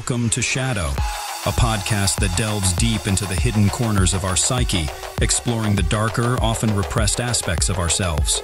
Welcome to Shadow, a podcast that delves deep into the hidden corners of our psyche, exploring the darker, often repressed aspects of ourselves.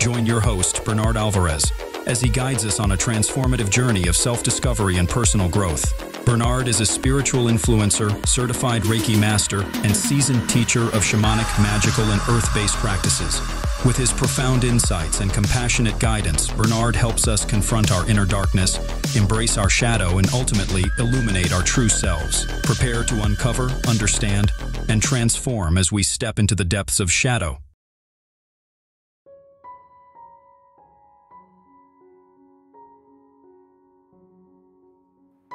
Join your host, Bernard Alvarez, as he guides us on a transformative journey of self discovery and personal growth. Bernard is a spiritual influencer, certified Reiki master, and seasoned teacher of shamanic, magical, and earth based practices. With his profound insights and compassionate guidance, Bernard helps us confront our inner darkness, embrace our shadow, and ultimately illuminate our true selves. Prepare to uncover, understand, and transform as we step into the depths of shadow.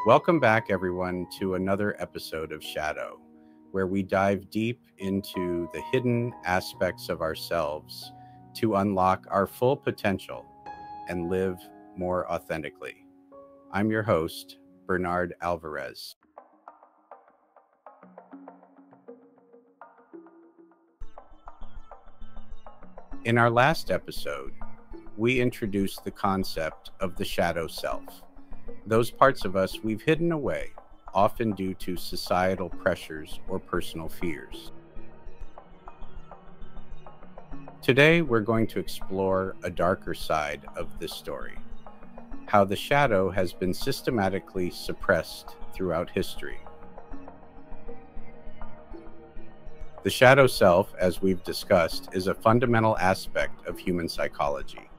Welcome back, everyone, to another episode of Shadow, where we dive deep into the hidden aspects of ourselves to unlock our full potential and live more authentically. I'm your host, Bernard Alvarez. In our last episode, we introduced the concept of the shadow self those parts of us we've hidden away, often due to societal pressures or personal fears. Today, we're going to explore a darker side of this story how the shadow has been systematically suppressed throughout history. The shadow self, as we've discussed, is a fundamental aspect of human psychology.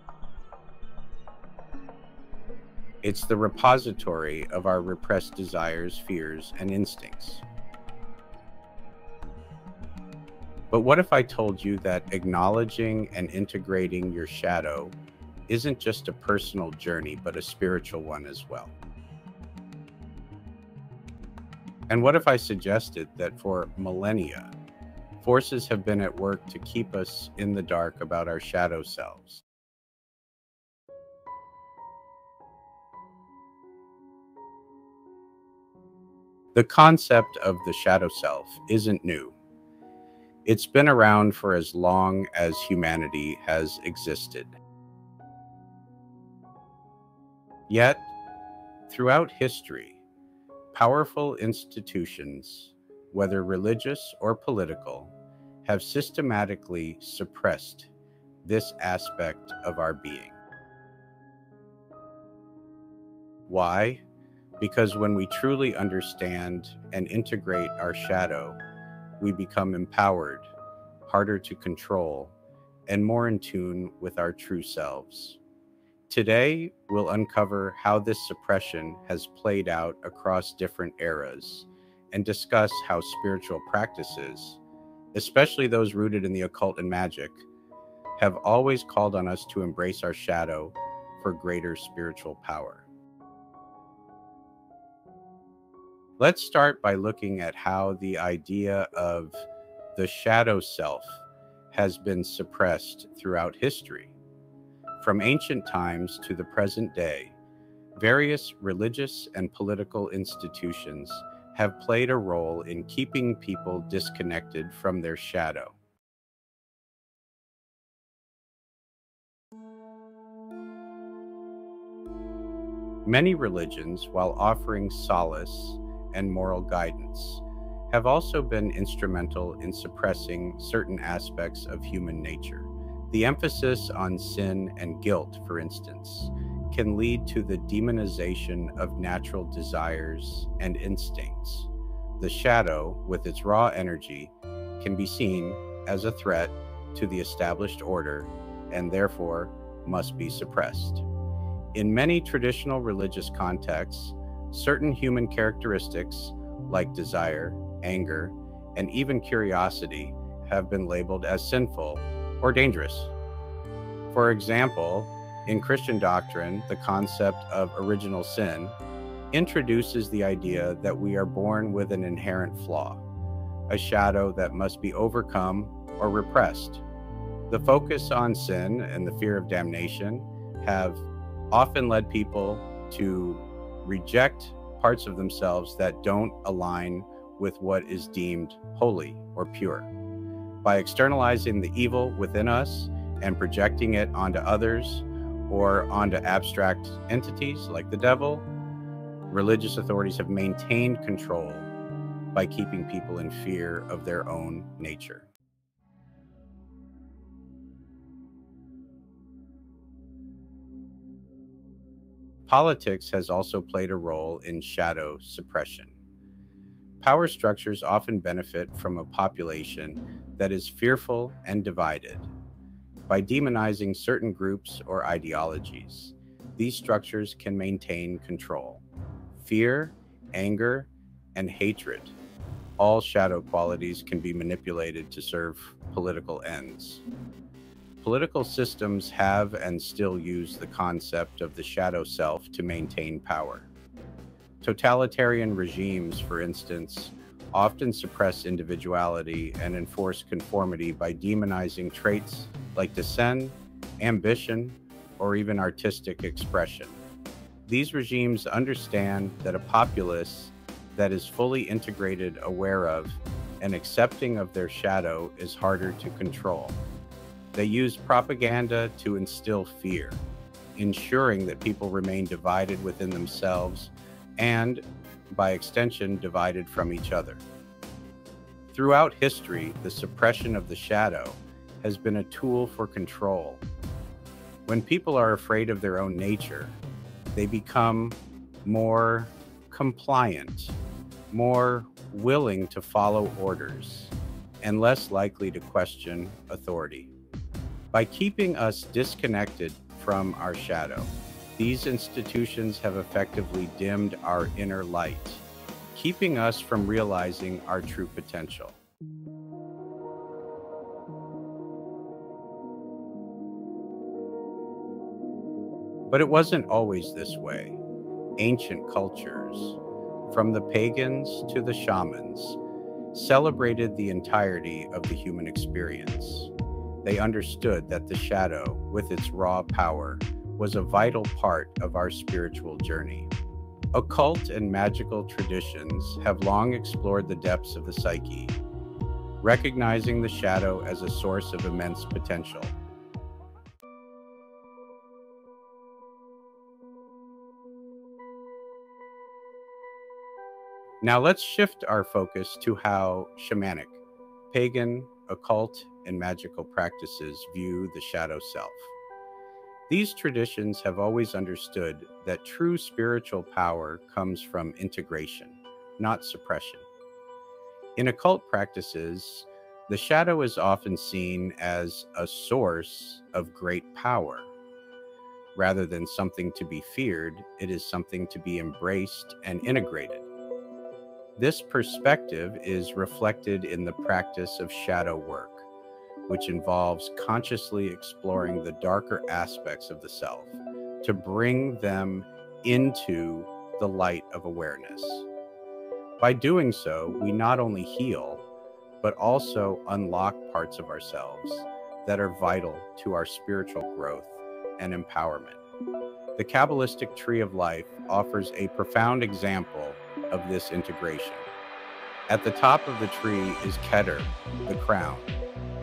It's the repository of our repressed desires, fears, and instincts. But what if I told you that acknowledging and integrating your shadow isn't just a personal journey, but a spiritual one as well? And what if I suggested that for millennia, forces have been at work to keep us in the dark about our shadow selves? The concept of the shadow self isn't new. It's been around for as long as humanity has existed. Yet, throughout history, powerful institutions, whether religious or political, have systematically suppressed this aspect of our being. Why? Because when we truly understand and integrate our shadow, we become empowered, harder to control, and more in tune with our true selves. Today, we'll uncover how this suppression has played out across different eras and discuss how spiritual practices, especially those rooted in the occult and magic, have always called on us to embrace our shadow for greater spiritual power. Let's start by looking at how the idea of the shadow self has been suppressed throughout history. From ancient times to the present day, various religious and political institutions have played a role in keeping people disconnected from their shadow. Many religions, while offering solace and moral guidance, have also been instrumental in suppressing certain aspects of human nature. The emphasis on sin and guilt, for instance, can lead to the demonization of natural desires and instincts. The shadow, with its raw energy, can be seen as a threat to the established order and therefore must be suppressed. In many traditional religious contexts, certain human characteristics like desire, anger, and even curiosity have been labeled as sinful or dangerous. For example, in Christian doctrine, the concept of original sin introduces the idea that we are born with an inherent flaw, a shadow that must be overcome or repressed. The focus on sin and the fear of damnation have often led people to reject parts of themselves that don't align with what is deemed holy or pure. By externalizing the evil within us and projecting it onto others or onto abstract entities like the devil, religious authorities have maintained control by keeping people in fear of their own nature. Politics has also played a role in shadow suppression. Power structures often benefit from a population that is fearful and divided. By demonizing certain groups or ideologies, these structures can maintain control. Fear, anger, and hatred, all shadow qualities can be manipulated to serve political ends. Political systems have and still use the concept of the shadow self to maintain power. Totalitarian regimes, for instance, often suppress individuality and enforce conformity by demonizing traits like dissent, ambition, or even artistic expression. These regimes understand that a populace that is fully integrated, aware of, and accepting of their shadow is harder to control. They use propaganda to instill fear, ensuring that people remain divided within themselves and, by extension, divided from each other. Throughout history, the suppression of the shadow has been a tool for control. When people are afraid of their own nature, they become more compliant, more willing to follow orders, and less likely to question authority. By keeping us disconnected from our shadow, these institutions have effectively dimmed our inner light, keeping us from realizing our true potential. But it wasn't always this way. Ancient cultures, from the pagans to the shamans, celebrated the entirety of the human experience. They understood that the shadow, with its raw power, was a vital part of our spiritual journey. Occult and magical traditions have long explored the depths of the psyche, recognizing the shadow as a source of immense potential. Now let's shift our focus to how shamanic, pagan, occult, and magical practices view the shadow self. These traditions have always understood that true spiritual power comes from integration, not suppression. In occult practices, the shadow is often seen as a source of great power. Rather than something to be feared, it is something to be embraced and integrated. This perspective is reflected in the practice of shadow work which involves consciously exploring the darker aspects of the self to bring them into the light of awareness. By doing so, we not only heal, but also unlock parts of ourselves that are vital to our spiritual growth and empowerment. The Kabbalistic Tree of Life offers a profound example of this integration. At the top of the tree is Keter, the crown,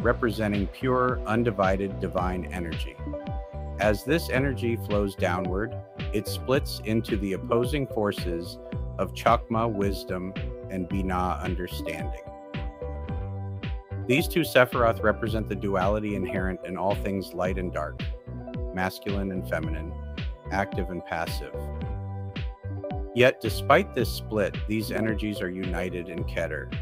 representing pure, undivided divine energy. As this energy flows downward, it splits into the opposing forces of Chokmah wisdom and Binah understanding. These two Sephiroth represent the duality inherent in all things light and dark, masculine and feminine, active and passive. Yet, despite this split, these mm-hmm. energies are united in Keter,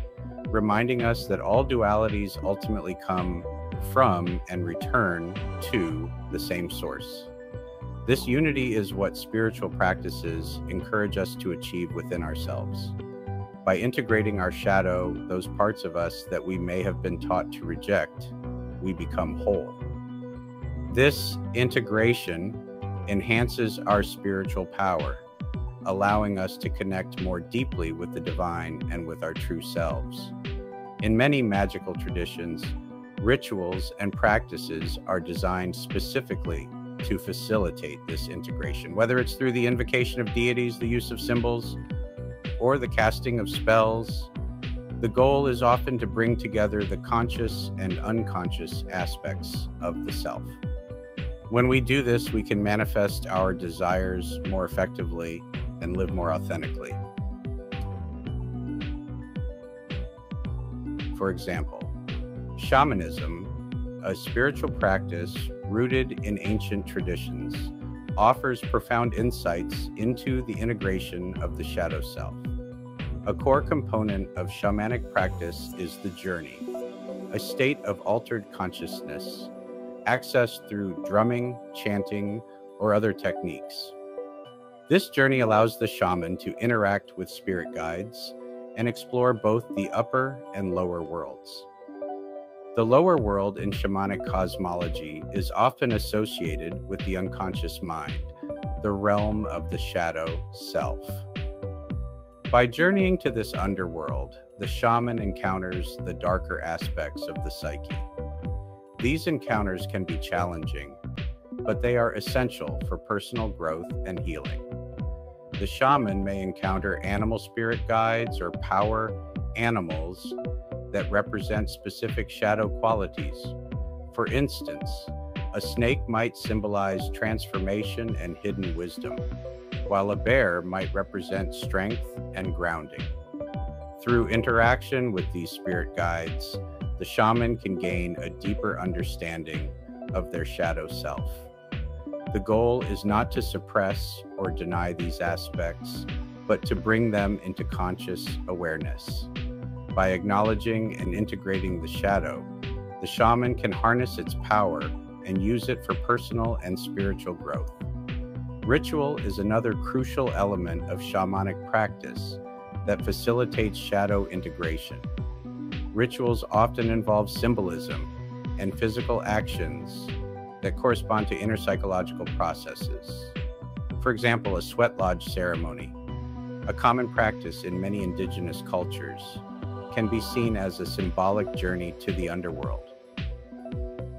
reminding us that all dualities ultimately come from and return to the same source. This unity is what spiritual practices encourage us to achieve within ourselves. By integrating our shadow, those parts of us that we may have been taught to reject, we become whole. This integration enhances our spiritual power allowing us to connect more deeply with the divine and with our true selves. In many magical traditions, rituals and practices are designed specifically to facilitate this integration, whether it's through the invocation of deities, the use of symbols, or the casting of spells. The goal is often to bring together the conscious and unconscious aspects of the self. When we do this, we can manifest our desires more effectively and live more authentically. For example, shamanism, a spiritual practice rooted in ancient traditions, offers profound insights into the integration of the shadow self. A core component of shamanic practice is the journey, a state of altered consciousness, accessed through drumming, chanting, or other techniques. This journey allows the shaman to interact with spirit guides and explore both the upper and lower worlds. The lower world in shamanic cosmology is often associated with the unconscious mind, the realm of the shadow self. By journeying to this underworld, the shaman encounters the darker aspects of the psyche. These encounters can be challenging, but they are essential for personal growth and healing. The shaman may encounter animal spirit guides or power animals that represent specific shadow qualities. For instance, a snake might symbolize transformation and hidden wisdom, while a bear might represent strength and grounding. Through interaction with these spirit guides, the shaman can gain a deeper understanding of their shadow self. The goal is not to suppress or deny these aspects, but to bring them into conscious awareness. By acknowledging and integrating the shadow, the shaman can harness its power and use it for personal and spiritual growth. Ritual is another crucial element of shamanic practice that facilitates shadow integration. Rituals often involve symbolism and physical actions that correspond to inner psychological processes. For example, a sweat lodge ceremony, a common practice in many indigenous cultures, can be seen as a symbolic journey to the underworld.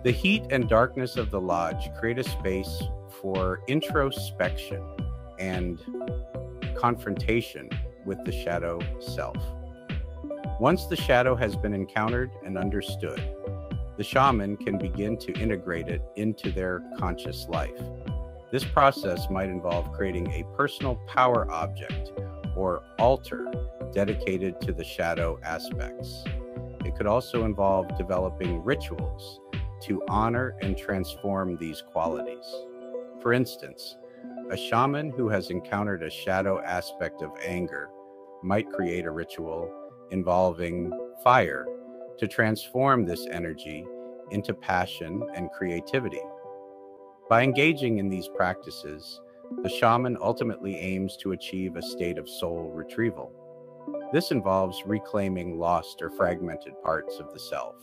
The heat and darkness of the lodge create a space for introspection and confrontation with the shadow self. Once the shadow has been encountered and understood, the shaman can begin to integrate it into their conscious life. This process might involve creating a personal power object or altar dedicated to the shadow aspects. It could also involve developing rituals to honor and transform these qualities. For instance, a shaman who has encountered a shadow aspect of anger might create a ritual involving fire to transform this energy into passion and creativity. By engaging in these practices, the shaman ultimately aims to achieve a state of soul retrieval. This involves reclaiming lost or fragmented parts of the self,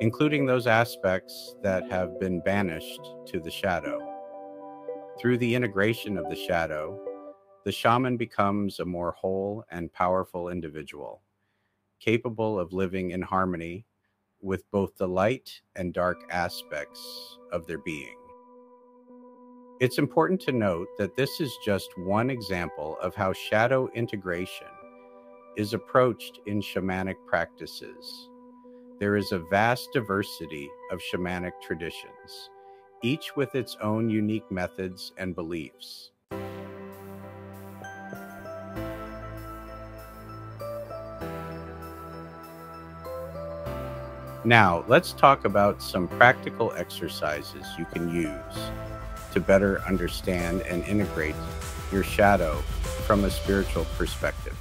including those aspects that have been banished to the shadow. Through the integration of the shadow, the shaman becomes a more whole and powerful individual capable of living in harmony with both the light and dark aspects of their being. It's important to note that this is just one example of how shadow integration is approached in shamanic practices. There is a vast diversity of shamanic traditions, each with its own unique methods and beliefs. Now, let's talk about some practical exercises you can use to better understand and integrate your shadow from a spiritual perspective.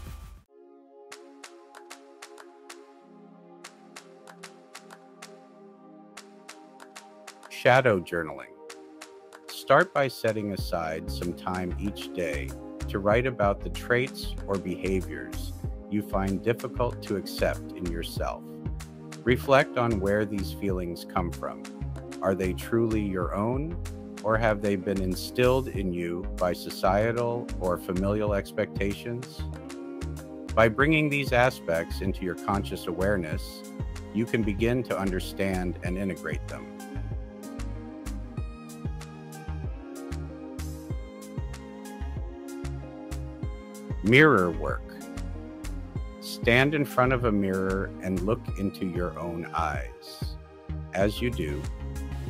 Shadow journaling. Start by setting aside some time each day to write about the traits or behaviors you find difficult to accept in yourself. Reflect on where these feelings come from. Are they truly your own, or have they been instilled in you by societal or familial expectations? By bringing these aspects into your conscious awareness, you can begin to understand and integrate them. Mirror work. Stand in front of a mirror and look into your own eyes. As you do,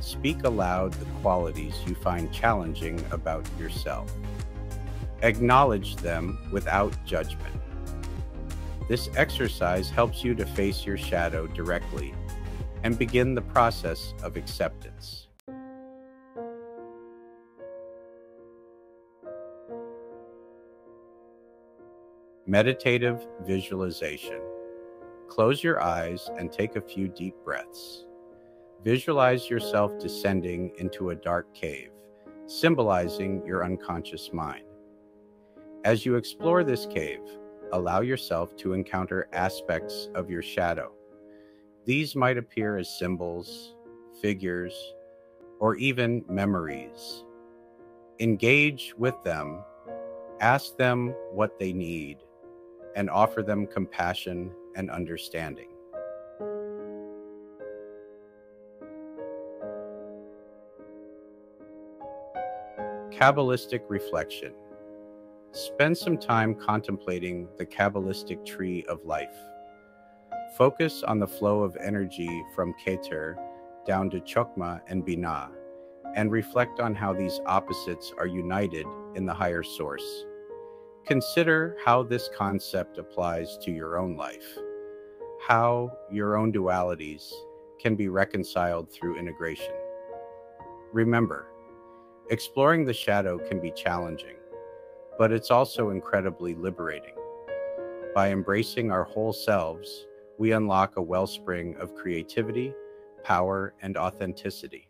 speak aloud the qualities you find challenging about yourself. Acknowledge them without judgment. This exercise helps you to face your shadow directly and begin the process of acceptance. Meditative visualization. Close your eyes and take a few deep breaths. Visualize yourself descending into a dark cave, symbolizing your unconscious mind. As you explore this cave, allow yourself to encounter aspects of your shadow. These might appear as symbols, figures, or even memories. Engage with them, ask them what they need, and offer them compassion and understanding. Kabbalistic reflection. Spend some time contemplating the Kabbalistic tree of life. Focus on the flow of energy from Keter down to Chokmah and Binah, and reflect on how these opposites are united in the higher source. Consider how this concept applies to your own life, how your own dualities can be reconciled through integration. Remember, exploring the shadow can be challenging, but it's also incredibly liberating. By embracing our whole selves, we unlock a wellspring of creativity, power, and authenticity.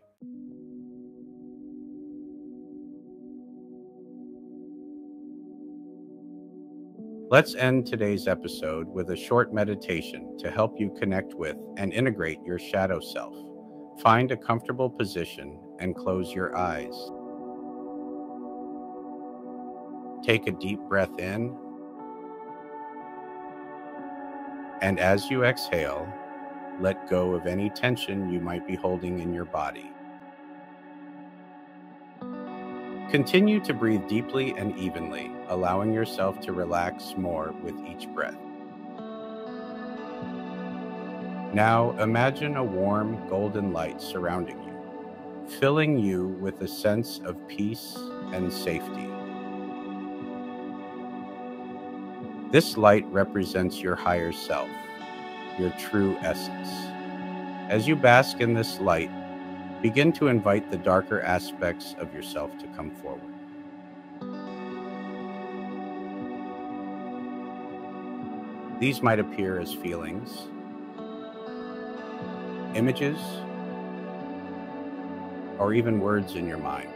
Let's end today's episode with a short meditation to help you connect with and integrate your shadow self. Find a comfortable position and close your eyes. Take a deep breath in. And as you exhale, let go of any tension you might be holding in your body. Continue to breathe deeply and evenly, allowing yourself to relax more with each breath. Now imagine a warm golden light surrounding you, filling you with a sense of peace and safety. This light represents your higher self, your true essence. As you bask in this light, begin to invite the darker aspects of yourself to come forward. These might appear as feelings, images, or even words in your mind.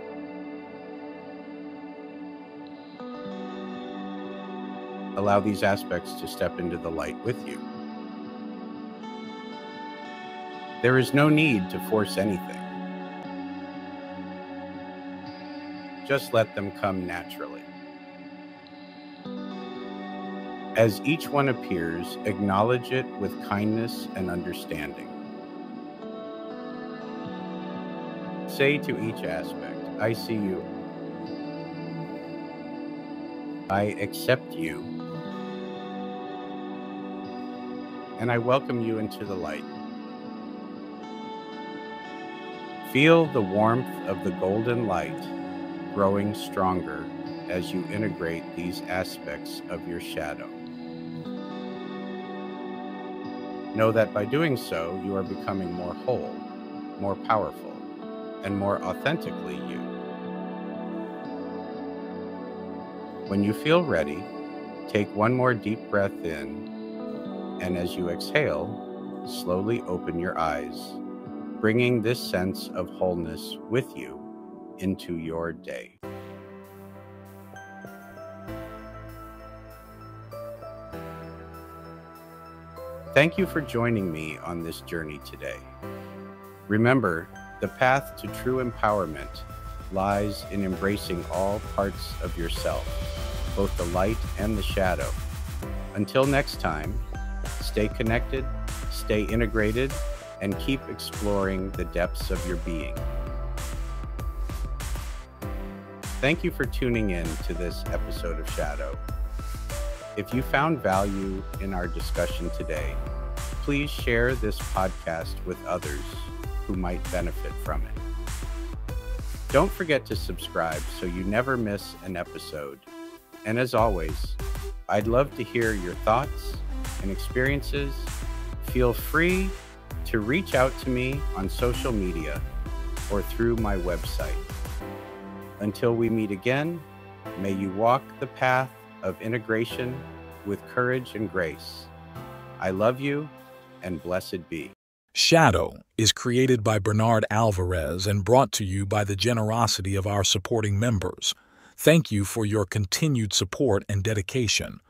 Allow these aspects to step into the light with you. There is no need to force anything. Just let them come naturally. As each one appears, acknowledge it with kindness and understanding. Say to each aspect, I see you. I accept you. And I welcome you into the light. Feel the warmth of the golden light growing stronger as you integrate these aspects of your shadow. Know that by doing so, you are becoming more whole, more powerful, and more authentically you. When you feel ready, take one more deep breath in, and as you exhale, slowly open your eyes, bringing this sense of wholeness with you into your day. Thank you for joining me on this journey today. Remember, the path to true empowerment lies in embracing all parts of yourself, both the light and the shadow. Until next time, stay connected, stay integrated, and keep exploring the depths of your being. Thank you for tuning in to this episode of Shadow. If you found value in our discussion today, please share this podcast with others who might benefit from it. Don't forget to subscribe so you never miss an episode. And as always, I'd love to hear your thoughts and experiences. Feel free to reach out to me on social media or through my website. Until we meet again, may you walk the path of integration with courage and grace. I love you and blessed be. Shadow is created by Bernard Alvarez and brought to you by the generosity of our supporting members. Thank you for your continued support and dedication.